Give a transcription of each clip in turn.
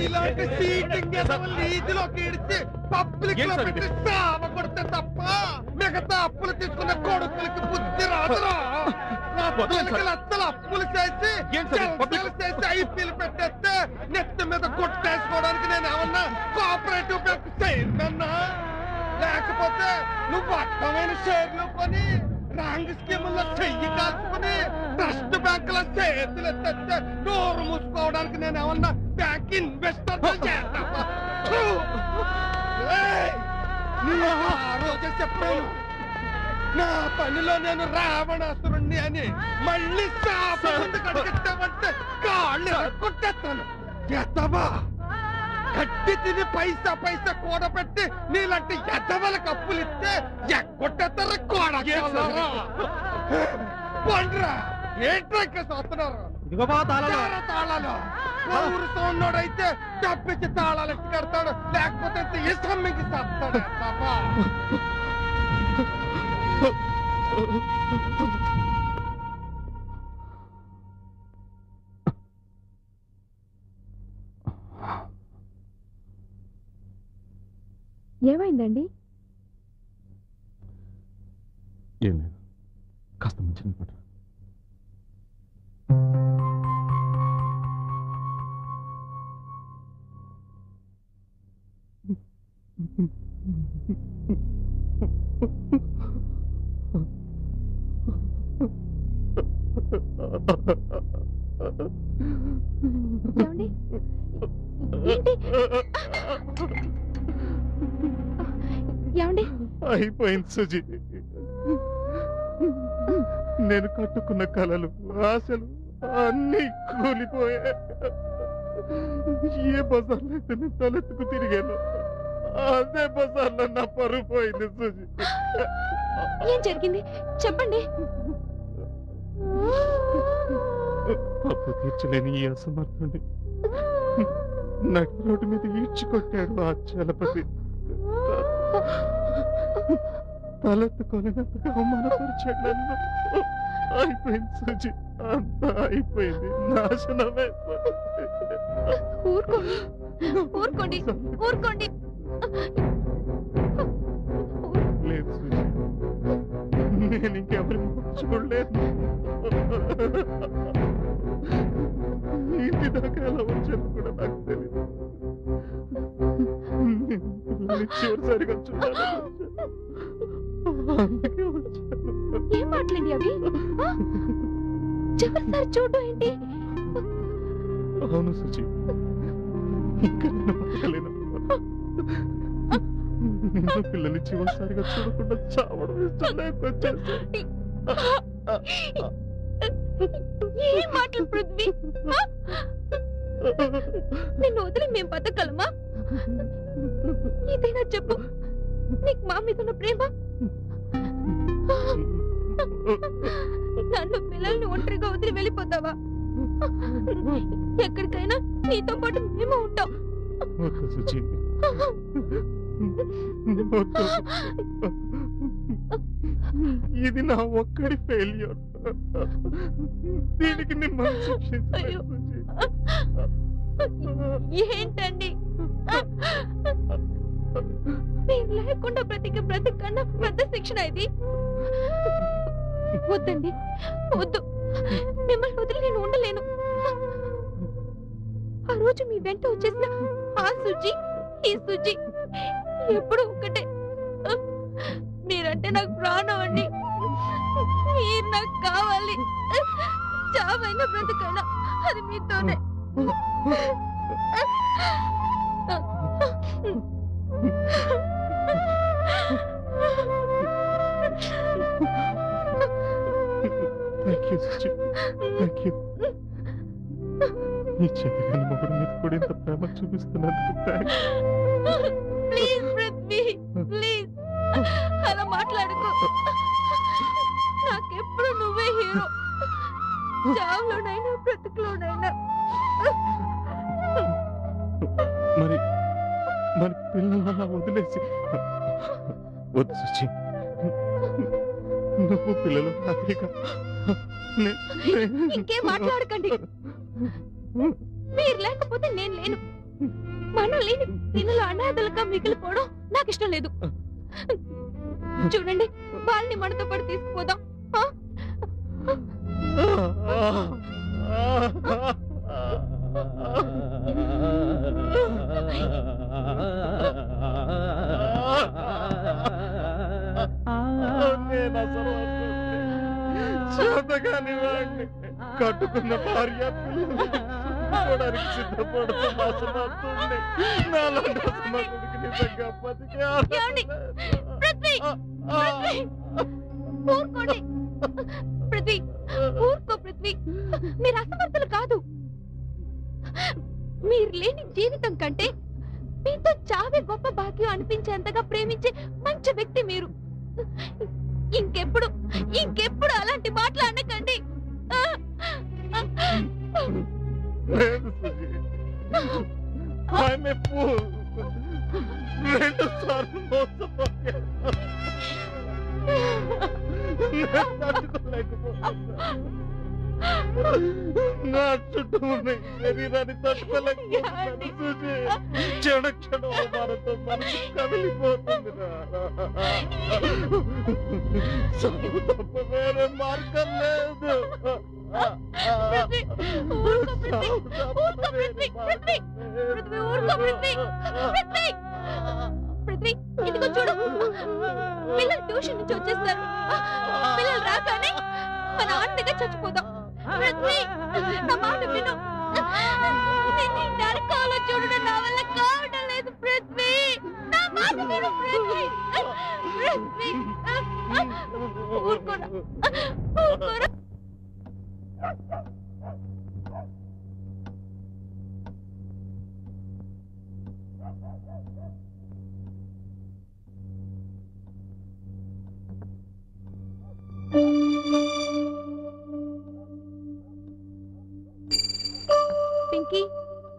ఇలాంటి సీటింగ్ లీజులోకి ఇడిచి పబ్లిక్లో? పెట్టి సావ కొడితే తప్ప మిగతా అప్పులు తీసుకున్న కొడుకులకి బుద్ధి రాదురా నా. పిల్లలకి అసలు అప్పులు చేసి చేసి ఐపీఎల్ పెట్టేస్తే నెత్తి మీద కొట్టేసుకోవడానికి నేను ఏమన్నా కోఆపరేటివ్ బ్యాంక్ చైర్మన్నా లేకపోతే నువ్వు అర్థమైన షేర్లు కొని రాంగ్ స్కీముల్లో చెయ్యి కాల్చుకుని ట్రస్ట్ బ్యాంకుల చేతులు ఎత్తేస్తే నోరు మూసుకోవడానికి నేను ఏమన్నా బ్యాంక్ ఇన్వెస్టర్ ఆ. రోజే చెప్పాను నా పనిలో నేను రావణాసురుణ్ణి అని మళ్ళీ శాప ముందు కడిగిస్తామంటే కాళ్ళు కొట్టేస్తాను. ఎత్తవా కట్టి తిని పైసా పైసా కూడబెట్టి నీలాంటి ఎద్దవలకు అప్పులు ఇస్తే ఎక్కొట్టేస్తారా కోడరా పండ్రా. ఏంట్రా ఇంకా చూస్తున్నారు? ఇదిగో బావ తాళాలు. తప్పించి తాళాలు ఎట్టి కడతాడు. లేకపోతే ఈ సమ్మికి సత్తాడు పాపా ఏమైందండి? ఏం లేదు. కాస్త మంచి పట్టు. ఏమండి? ఏంటి? ఏమండి? అయిపోయింది సుజి. నేను కట్టుకున్న కలలు ఆశలు అన్నీ కూలిపోయాయి. ఏ బజార్లో అయితే నేను తలెత్తుకు తిరిగాను అదే బజార్లో నా పరువు పోయింది సుజి. ఏం జరిగింది? చెప్పండి. అప్పు తీర్చలేని ఈ అసమర్థుని నడి రోడ్డు మీద ఈడ్చుకొట్టాడు ఆ చలపతి. తలెత్తుకోలేనంతగా అవమానపరిచాడు నన్ను. అయిపోయింది సుజి. అంతా అయిపోయింది. నాశనమైపోయింది ఊరుకోండి. ఊరుకోండి. ఊరుకోండి. లేదు సుజి. నేను ఇంకెవరి చూడలేదు ఇంటి దాకా ఎలా వచ్చాను కూడా నాకు తెలియదు చివరిసారిగా చూడాలని వచ్చాను. అందుకే వచ్చాను. ఏం మాటలండి అవి ఆ? చివరిసారి చూడడం ఏంటి? అవును ఇంకా నేను నేను పిల్లల్ని చివరిసారిగా చూడకుండా చావడం ఇష్టం లేకొచ్చేసి ఏ మాటలు పృథ్వీ? నిన్ను వదిలి మేం బతకగలమా? ఇదైనా చెప్పు? నీకు మా మీద ఉన్న ప్రేమ? నన్ను పిల్లల్ని ఒంటరిగా వదిలి వెళ్ళిపోతావా? ఎక్కడికైనా నీతో పాటు మేము ఉంటాం. ఇది నా ఒక్కడి ఫెయిల్యూర్ దీనికి మిమ్మల్ని శిక్షించలేదు సుజి ఏంటండి? మీరు లేకుండా బ్రతికే బ్రతికన్నా పెద్ద శిక్షణ ఇది. వద్దండి వద్దు. మిమ్మల్ని వదిలి నేను ఉండలేను. ఆ రోజు మీ వెంట వచ్చేసిన ఆ సుజి ఈ సుజి ఎప్పుడు ఒక్కటే. మీరంటే నాకు ప్రాణం అండి. నాకు కావాలి చావైనా బ్రతకైనా అది మీతోనే. Thank you Suji thank you నీ చేతగాని మొగుడు మీద కూడా ఇంత ప్రేమ చూపిస్తున్నందుకు థ్యాంక్స్ ప్లీజ్ బ్రతుకులోనైనా. మరి మరి పిల్లలు వదిలేసి. వద్దు సుచి. నువ్వు పిల్లలు ఇంకేం మాట్లాడకండి. మీరు లేకపోతే నేను లేను. మనల్ని దీనిలో అనాథలుగా మిగిలిపోవడం నాకు ఇష్టం లేదు. చూడండి వాళ్ళని మనతో పాటు తీసుకుపోదాం? నేను అసలు చేతగాని వాడిని కట్టుకున్న భార్య నాలాంటి అసమర్థుడికి నిజంగా బతికే ఆ, పృథ్వీ! ఊరుకోండి. పృథ్వీ ఊరుకో పృథ్వీ. మీరు అసమర్థులు కాదు. మీరు లేని జీవితం కంటే మీతో చావే గొప్ప భాగ్యం అనిపించేంతగా ప్రేమించే మంచి వ్యక్తి మీరు. ఇంకెప్పుడు ఇంకెప్పుడు అలాంటి మాటలు అనకండి. రెండు సార్లు మోసపోయాను నా చుట్టూ ఉన్న ఈ శరీరాన్ని తట్టుకోలేకపోతున్నాను సుజీ క్షణ క్షణం అవమానంతో మనసు కమిలిపోతుంది సాగు తప్ప వేరే మార్గం లేదు పృథ్వీ, ఊరుకో పృథ్వీ, ఊరుకో పృథ్వీ, పృథ్వీ, పృథ్వీ, ఊరుకో పృథ్వీ, పృథ్వీ, పృథ్వీ, ఇదిగో చూడు. పిల్లలు ట్యూషన్ నుంచి వచ్చేస్తారు. పిల్లలు రాగానే మన ఆంటీగా చచ్చిపోదాం. పృథ్వీ నా మాట విను. ఈ నరకంలో చూడడం నా వల్ల కావడం లేదు పృథ్వీ. నా మాట విను పృథ్వీ. పృథ్వీ ఊరుకోరా. ఊరుకోరా.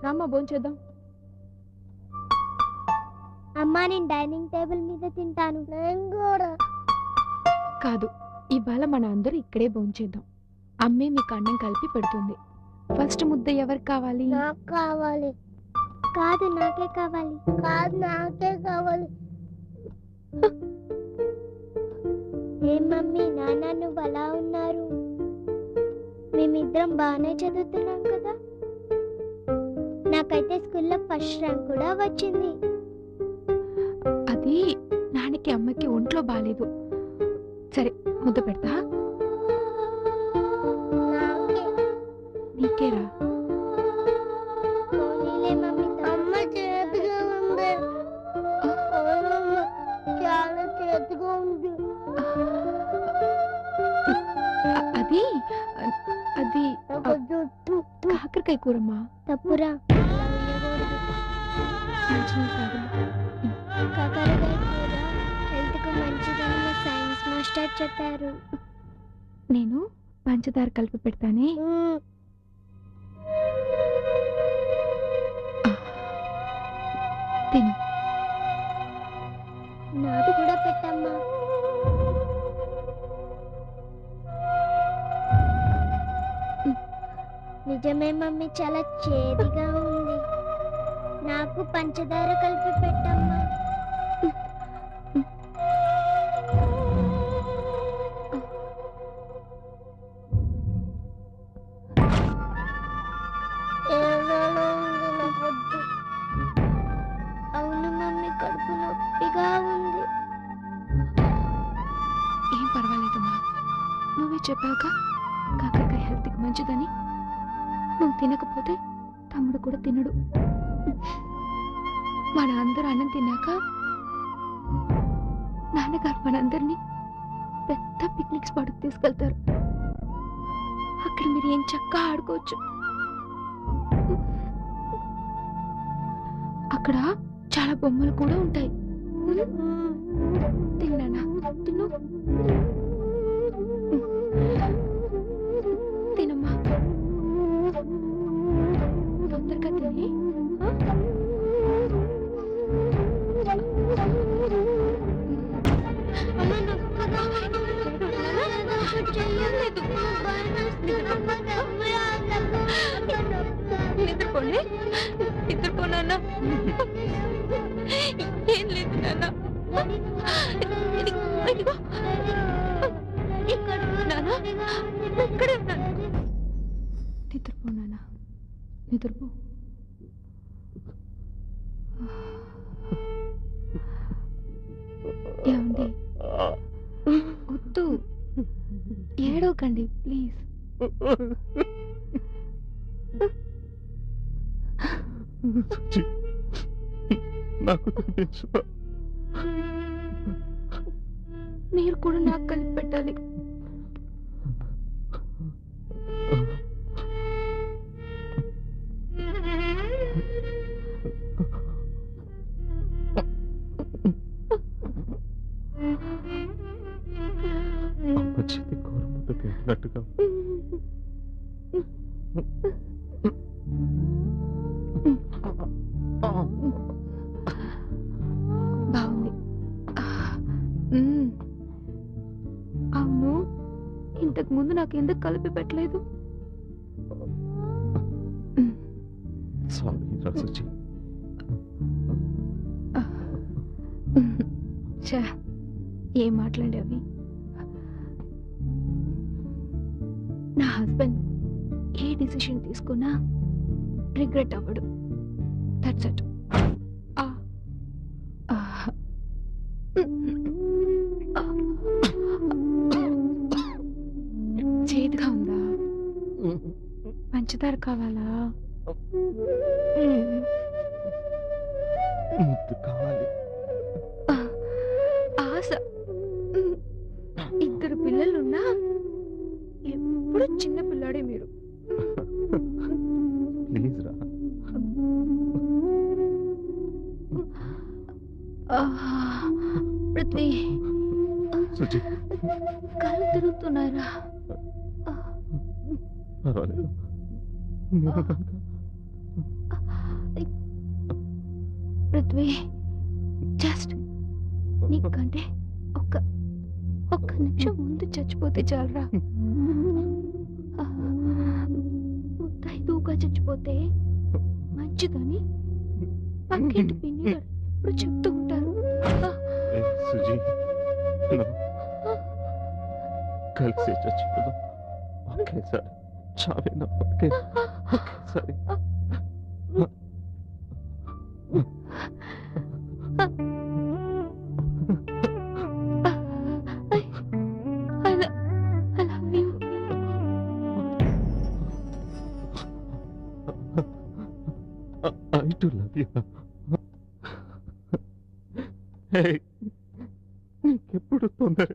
రామ్మ భోంచేద్దాం అమ్మా నేను డైనింగ్ టేబుల్ మీద తింటాను. నేను కూడా కాదు ఇవాళ మన అందరూ ఇక్కడే భోంచేద్దాం అమ్మే మీకు అన్నం కలిపి పెడుతుంది. ఫస్ట్ ముద్ద ఎవరికి కావాలి? నాకు కావాలి. కాదు నాకే కావాలి. కాదు నాకే కావాలి. ఏం మమ్మీ నాన్న నువ్వు అలా ఉన్నారు? మేమిద్దరం బాగానే చదువుతున్నాం కదా? నాకైతే స్కూల్లో ఫస్ట్ ర్యాంక్ కూడా వచ్చింది. అది నాన్నకి అమ్మకి ఒంట్లో బాలేదు. సరే ముద్ద పెడతా? నాకే నీకేరా పోనీలే మమ్మీ అమ్మ చేతిగా ఉంది. అవునమ్మ, చాలా చేతిగా ఉంది. అ- అది అది నాకు జుట్టు. కాకరకాయ కూరమ్మా. తప్పురా. మంచినీళ్ళు తాగు. కాకరకాయ కూర హెల్త్కు మంచిదని మా సైన్స్ మాస్టర్ చెప్పారు. నేను పంచదార కలిపి పెడతానే. తిను. నాకు కూడా పెట్టమ్మా. నిజమే మమ్మీ చాలా చేదుగా నాకు పంచదార కలిపి పెట్టమ్మా. అవును మమ్మీ కడుపు నొప్పిగా ఉంది. ఏం పర్వాలేదమ్మా నువ్వే చెప్పాక కాకరకాయ హెల్త్కి మంచిదని. నువ్వు తినకపోతే తమ్ముడు కూడా తినడు. మన అందరూ అన్నం తిన్నాక నాన్నగారు మనందరినీ పెద్ద పిక్నిక్ స్పాట్కి తీసుకెళ్తారు. అక్కడ మీరు ఏం చక్కగా ఆడుకోవచ్చు. అక్కడ చాలా బొమ్మలు కూడా ఉంటాయి. తిన్నానా? తిను నిద్రపోండి నిద్రపో ఏం లేదు నాన్న ఇది- ఇక్కడే ఉన్నాను నిద్రపో నాన్న నిద్రపో. ఏమండి? వద్దు. ఏడవకండి ప్లీజ్. నాకు మీరు కూడా నాకు కలిపి పెట్టాలి. అమ్మ చేతి కూర ముద్ద తింటున్నట్టుగా నాకు ఎందుకు కలిపి పెట్టలేదు? ఏం మాట్లాడే అవి? నా హస్బెండ్ ఏ డిసిషన్ తీసుకున్నా రిగ్రెట్ అవ్వడు. దట్స్ ఇట్ పంచదార కావాలా? ముద్దు కావాలి. ఆశ. ఇద్దరు పిల్లలున్నా ఎప్పుడు చిన్న పిల్లాడే మీరు. ప్లీజ్ రా. పృథ్వీ కళ్ళు తిరుగుతున్నారా పర్వాలేదు. నేను కనుక పృథ్వీ జస్ట్ నీకంటే ఒక్క ఒక్క నిమిషం ముందు చచ్చిపోతే చాలరా. ముత్తైదుగా చచ్చిపోతే మంచిదని పక్కింటి పిన్ని ఎప్పుడు చెప్తూ ఉంటారు. కలిసి చచ్చిపోదాం. ఒకేసారి. చావేనా? బతికే ఒకేసారి I lo- I love you. I too love you hey నీకెప్పుడు తొందర?